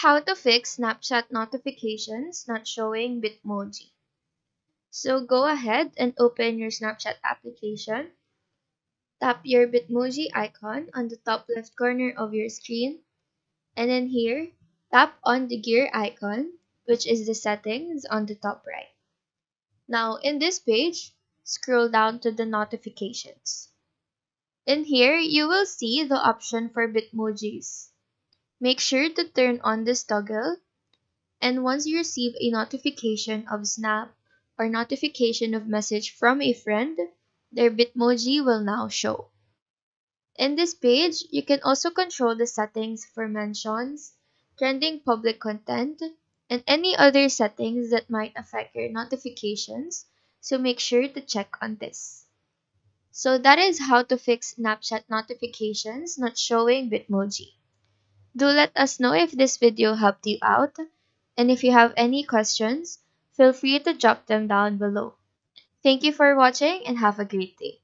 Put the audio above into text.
How to fix Snapchat notifications not showing Bitmoji. So go ahead and open your Snapchat application. Tap your Bitmoji icon on the top left corner of your screen. And then here, tap on the gear icon, which is the settings on the top right. Now in this page, scroll down to the notifications. In here, you will see the option for Bitmojis. Make sure to turn on this toggle and once you receive a notification of Snap or notification of message from a friend, their Bitmoji will now show. In this page, you can also control the settings for mentions, trending public content, and any other settings that might affect your notifications, so make sure to check on this. So that is how to fix Snapchat notifications not showing Bitmoji. Do let us know if this video helped you out, and if you have any questions, feel free to drop them down below. Thank you for watching and have a great day.